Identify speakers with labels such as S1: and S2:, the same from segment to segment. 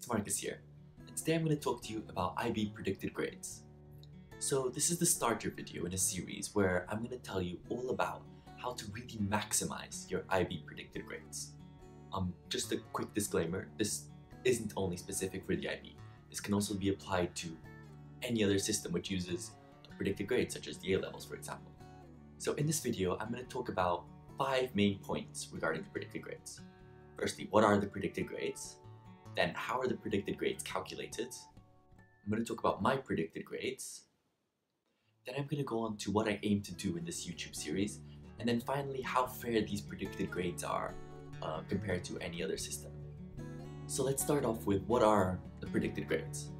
S1: it's Markos here, and today I'm going to talk to you about IB predicted grades. So this is the starter video in a series where I'm going to tell you all about how to really maximize your IB predicted grades. Um, just a quick disclaimer, this isn't only specific for the IB, this can also be applied to any other system which uses predicted grade such as the A-levels for example. So in this video I'm going to talk about five main points regarding the predicted grades. Firstly, what are the predicted grades? Then how are the predicted grades calculated? I'm going to talk about my predicted grades. Then I'm going to go on to what I aim to do in this YouTube series. And then finally, how fair these predicted grades are uh, compared to any other system. So let's start off with what are the predicted grades.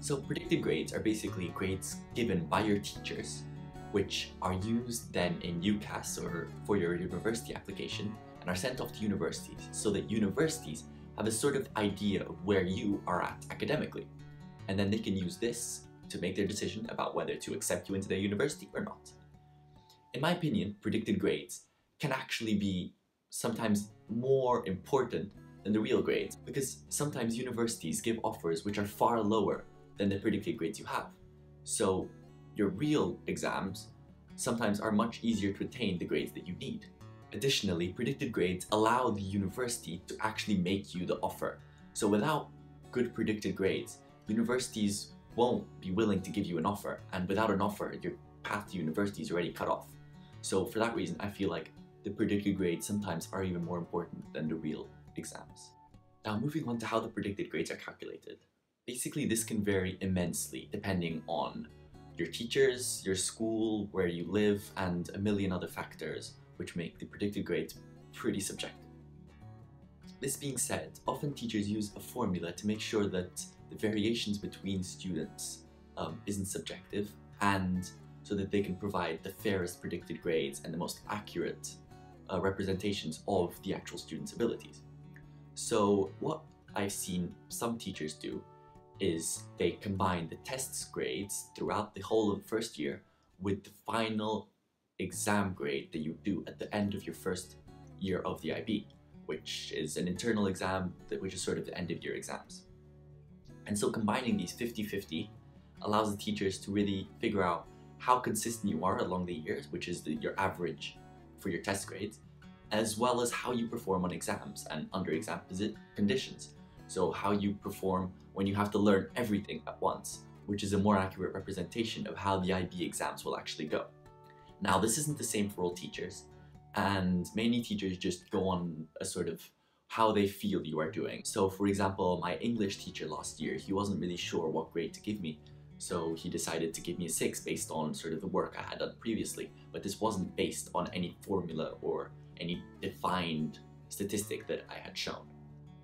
S1: So predicted grades are basically grades given by your teachers which are used then in UCAS or for your university application and are sent off to universities so that universities have a sort of idea of where you are at academically. And then they can use this to make their decision about whether to accept you into their university or not. In my opinion, predicted grades can actually be sometimes more important than the real grades because sometimes universities give offers which are far lower than the predicted grades you have. So your real exams sometimes are much easier to attain the grades that you need. Additionally, predicted grades allow the university to actually make you the offer. So without good predicted grades, universities won't be willing to give you an offer, and without an offer, your path to university is already cut off. So for that reason, I feel like the predicted grades sometimes are even more important than the real exams. Now moving on to how the predicted grades are calculated. Basically, this can vary immensely depending on your teachers, your school, where you live, and a million other factors which make the predicted grades pretty subjective. This being said, often teachers use a formula to make sure that the variations between students um, isn't subjective and so that they can provide the fairest predicted grades and the most accurate uh, representations of the actual student's abilities. So what I've seen some teachers do is they combine the tests grades throughout the whole of the first year with the final exam grade that you do at the end of your first year of the IB, which is an internal exam, which is sort of the end of year exams. And so combining these 50-50 allows the teachers to really figure out how consistent you are along the years, which is the, your average for your test grades, as well as how you perform on exams and under exam conditions. So how you perform when you have to learn everything at once, which is a more accurate representation of how the IB exams will actually go. Now, this isn't the same for all teachers, and many teachers just go on a sort of how they feel you are doing. So for example, my English teacher last year, he wasn't really sure what grade to give me. So he decided to give me a 6 based on sort of the work I had done previously, but this wasn't based on any formula or any defined statistic that I had shown.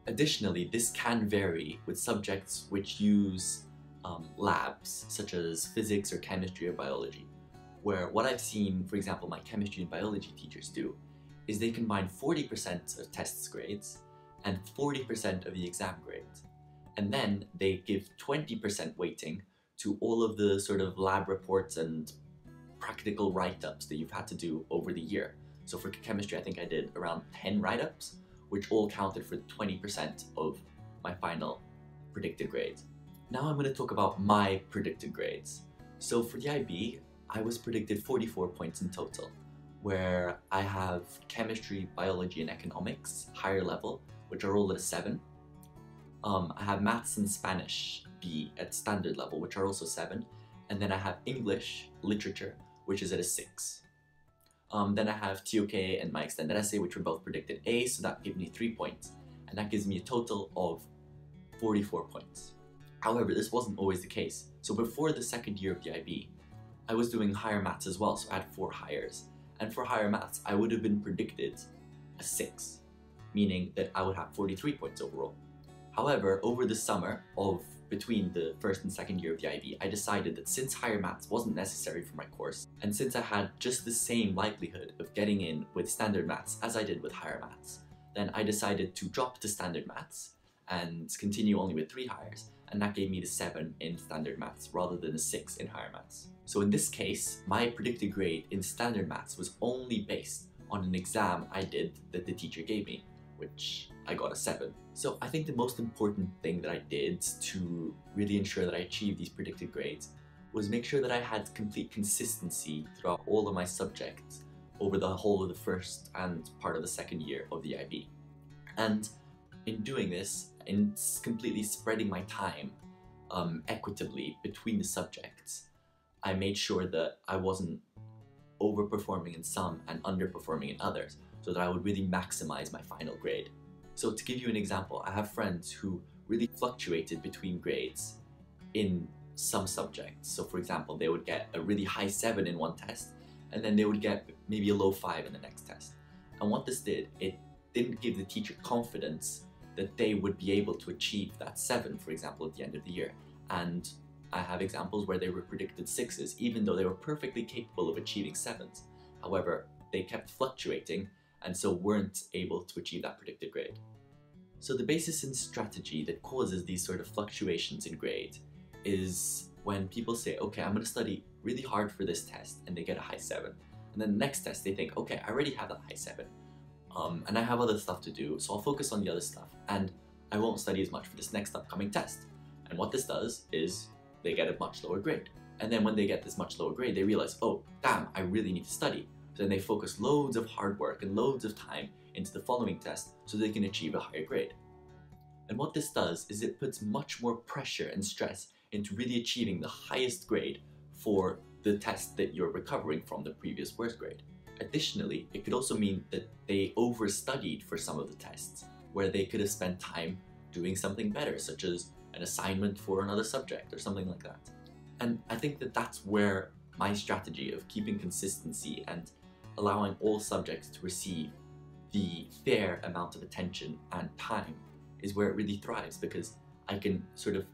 S1: Additionally, this can vary with subjects which use um, labs, such as physics or chemistry or biology, where what I've seen, for example, my chemistry and biology teachers do, is they combine 40% of tests grades and 40% of the exam grades. And then they give 20% weighting to all of the sort of lab reports and practical write-ups that you've had to do over the year. So for chemistry, I think I did around 10 write-ups, which all counted for 20% of my final predicted grades. Now I'm going to talk about my predicted grades. So for the IB, I was predicted 44 points in total, where I have chemistry, biology, and economics, higher level, which are all at a 7. Um, I have maths and Spanish B at standard level, which are also 7. And then I have English, literature, which is at a 6. Um, then I have TOK and my extended essay, which were both predicted A, so that gave me 3 points. And that gives me a total of 44 points. However, this wasn't always the case. So before the second year of the IB, I was doing higher maths as well, so I had 4 hires. And for higher maths, I would have been predicted a 6, meaning that I would have 43 points overall. However, over the summer of between the first and second year of the IB, I decided that since higher maths wasn't necessary for my course, and since I had just the same likelihood of getting in with standard maths as I did with higher maths, then I decided to drop to standard maths and continue only with three hires, and that gave me the 7 in standard maths rather than a 6 in higher maths. So in this case, my predicted grade in standard maths was only based on an exam I did that the teacher gave me, which I got a 7. So I think the most important thing that I did to really ensure that I achieved these predicted grades was make sure that I had complete consistency throughout all of my subjects over the whole of the first and part of the second year of the IB. And in doing this, in completely spreading my time um, equitably between the subjects, I made sure that I wasn't overperforming in some and underperforming in others so that I would really maximize my final grade. So to give you an example, I have friends who really fluctuated between grades in some subjects. So for example, they would get a really high 7 in one test and then they would get maybe a low 5 in the next test. And what this did, it didn't give the teacher confidence that they would be able to achieve that 7, for example, at the end of the year. And I have examples where they were predicted 6s, even though they were perfectly capable of achieving 7s. However, they kept fluctuating and so weren't able to achieve that predicted grade. So the basis and strategy that causes these sort of fluctuations in grade is when people say, okay, I'm going to study really hard for this test and they get a high 7. And then the next test they think, okay, I already have that high 7 um, and I have other stuff to do, so I'll focus on the other stuff and I won't study as much for this next upcoming test. And what this does is they get a much lower grade. And then when they get this much lower grade, they realize, oh, damn, I really need to study. So then they focus loads of hard work and loads of time into the following test so they can achieve a higher grade. And what this does is it puts much more pressure and stress into really achieving the highest grade for the test that you're recovering from the previous worst grade. Additionally, it could also mean that they overstudied for some of the tests, where they could have spent time doing something better, such as an assignment for another subject or something like that. And I think that that's where my strategy of keeping consistency and allowing all subjects to receive the fair amount of attention and time is where it really thrives because I can sort of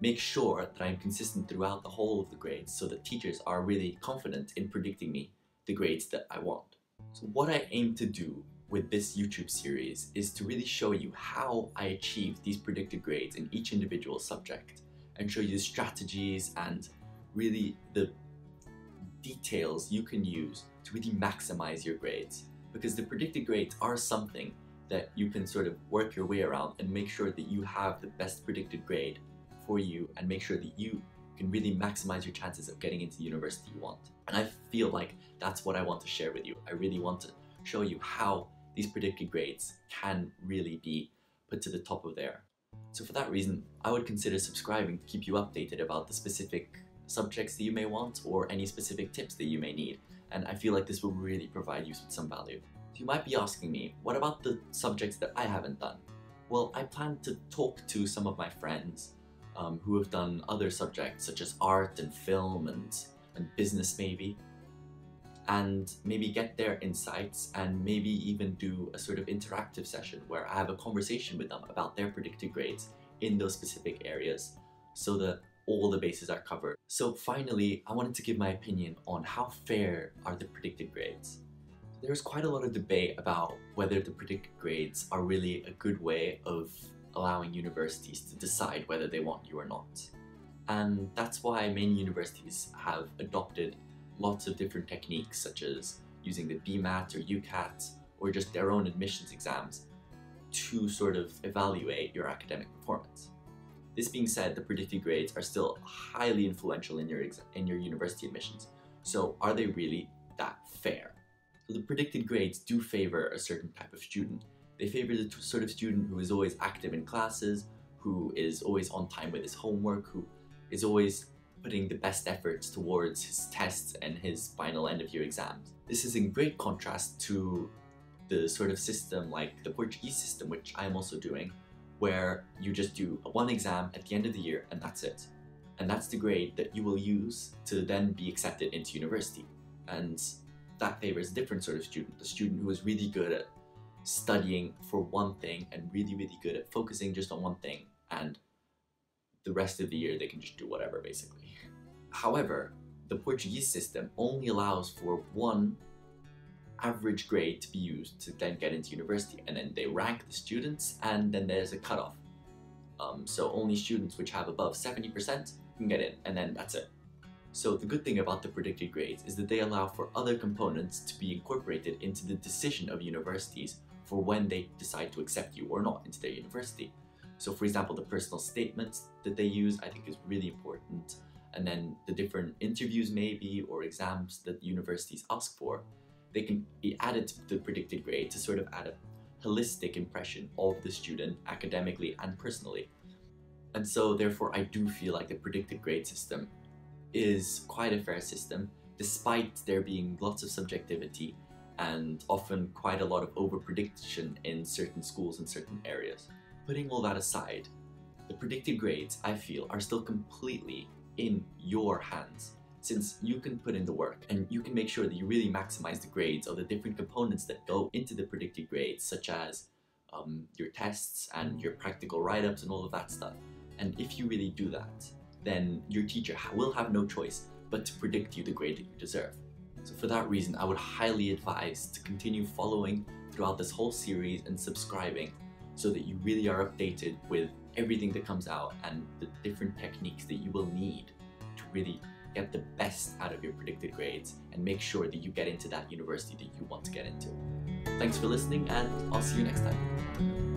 S1: make sure that I'm consistent throughout the whole of the grades so that teachers are really confident in predicting me the grades that I want. So what I aim to do with this YouTube series is to really show you how I achieve these predicted grades in each individual subject and show you the strategies and really the details you can use to really maximize your grades because the predicted grades are something that you can sort of work your way around and make sure that you have the best predicted grade for you and make sure that you can really maximize your chances of getting into the university you want. And I feel like that's what I want to share with you. I really want to show you how these predicted grades can really be put to the top of there. So for that reason, I would consider subscribing to keep you updated about the specific subjects that you may want or any specific tips that you may need. And I feel like this will really provide you with some value. So you might be asking me, what about the subjects that I haven't done? Well, I plan to talk to some of my friends um, who have done other subjects such as art and film and, and business maybe, and maybe get their insights and maybe even do a sort of interactive session where I have a conversation with them about their predicted grades in those specific areas so that all the bases are covered. So finally, I wanted to give my opinion on how fair are the predicted grades. There's quite a lot of debate about whether the predicted grades are really a good way of allowing universities to decide whether they want you or not. And that's why many universities have adopted lots of different techniques such as using the BMAT or UCAT or just their own admissions exams to sort of evaluate your academic performance. This being said, the predicted grades are still highly influential in your, in your university admissions. So are they really that fair? So the predicted grades do favor a certain type of student. They favor the sort of student who is always active in classes, who is always on time with his homework, who is always putting the best efforts towards his tests and his final end of year exams. This is in great contrast to the sort of system like the Portuguese system, which I'm also doing, where you just do one exam at the end of the year and that's it. And that's the grade that you will use to then be accepted into university. And that favors a different sort of student, the student who is really good at studying for one thing and really, really good at focusing just on one thing and the rest of the year they can just do whatever basically. However, the Portuguese system only allows for one average grade to be used to then get into university and then they rank the students and then there's a cutoff. Um, so only students which have above 70% can get in and then that's it. So the good thing about the predicted grades is that they allow for other components to be incorporated into the decision of universities for when they decide to accept you or not into their university. So for example, the personal statements that they use, I think is really important. And then the different interviews maybe or exams that universities ask for, they can be added to the predicted grade to sort of add a holistic impression of the student academically and personally. And so therefore I do feel like the predicted grade system is quite a fair system, despite there being lots of subjectivity and often quite a lot of over prediction in certain schools in certain areas. Putting all that aside, the predicted grades, I feel, are still completely in your hands since you can put in the work and you can make sure that you really maximize the grades of the different components that go into the predicted grades, such as um, your tests and your practical write-ups and all of that stuff. And if you really do that, then your teacher will have no choice but to predict you the grade that you deserve. So for that reason, I would highly advise to continue following throughout this whole series and subscribing so that you really are updated with everything that comes out and the different techniques that you will need to really get the best out of your predicted grades and make sure that you get into that university that you want to get into. Thanks for listening and I'll see you next time.